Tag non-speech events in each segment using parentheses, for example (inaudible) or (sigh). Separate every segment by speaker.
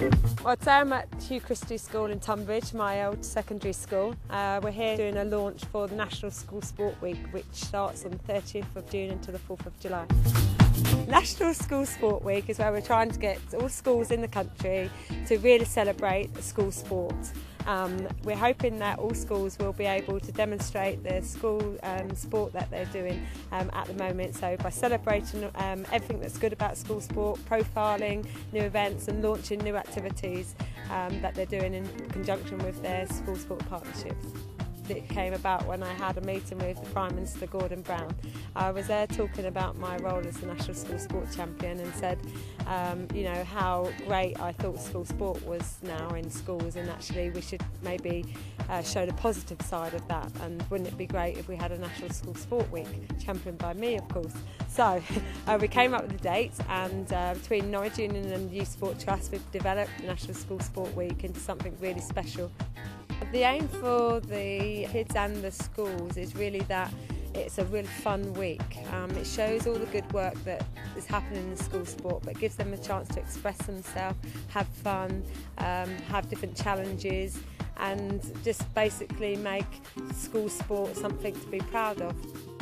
Speaker 1: Well, today I'm at Hugh Christie School in Tonbridge, my old secondary school. Uh, we're here doing a launch for the National School Sport Week, which starts on the 30th of June until the 4th of July. National School Sport Week is where we're trying to get all schools in the country to really celebrate school sport. Um, we're hoping that all schools will be able to demonstrate the school um, sport that they're doing um, at the moment. So by celebrating um, everything that's good about school sport, profiling new events and launching new activities um, that they're doing in conjunction with their school sport partnerships it came about when I had a meeting with Prime Minister Gordon Brown. I was there talking about my role as the National School Sport Champion and said, um, you know, how great I thought school sport was now in schools and actually we should maybe uh, show the positive side of that and wouldn't it be great if we had a National School Sport Week, championed by me of course. So (laughs) uh, we came up with the dates and uh, between Norwich Union and Youth Sport Trust we've developed National School Sport Week into something really special the aim for the kids and the schools is really that it's a really fun week. Um, it shows all the good work that is happening in school sport, but gives them a chance to express themselves, have fun, um, have different challenges, and just basically make school sport something to be proud of.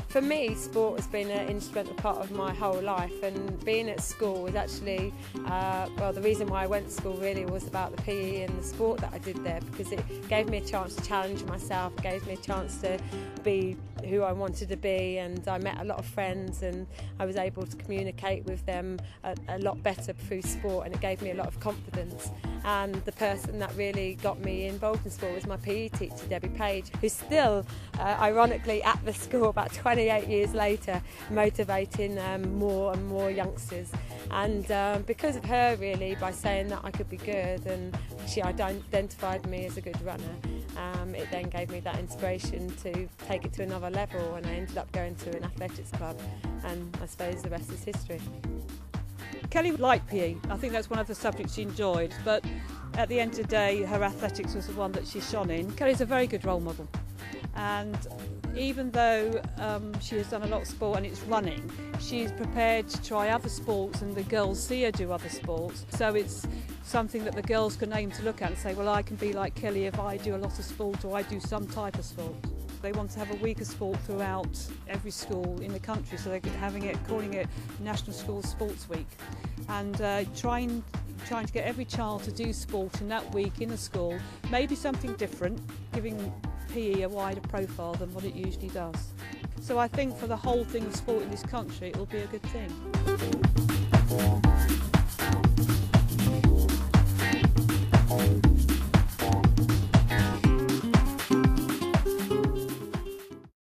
Speaker 1: For me, sport has been an instrumental part of my whole life, and being at school was actually, uh, well, the reason why I went to school really was about the PE and the sport that I did there because it gave me a chance to challenge myself, gave me a chance to be who I wanted to be, and I met a lot of friends, and I was able to communicate with them a, a lot better through sport, and it gave me a lot of confidence. And the person that really got me involved in sport was my PE teacher, Debbie Page, who's still, uh, ironically, at the school about 28 years later, motivating um, more and more youngsters. And um, because of her, really, by saying that I could be good, and she identified me as a good runner, um, it then gave me that inspiration to take it to another level, and I ended up going to an athletics club, and I suppose the rest is history.
Speaker 2: Kelly liked PE. I think that's one of the subjects she enjoyed, but at the end of the day, her athletics was the one that she shone in. Kelly's a very good role model, and even though um, she has done a lot of sport and it's running, she's prepared to try other sports, and the girls see her do other sports. So it's something that the girls can aim to look at and say, well, I can be like Kelly if I do a lot of sport or I do some type of sport. They want to have a week of sport throughout every school in the country, so they're having it, calling it National School Sports Week, and uh, trying trying to get every child to do sport in that week in the school, maybe something different, giving PE a wider profile than what it usually does. So I think for the whole thing of sport in this country, it will be a good thing.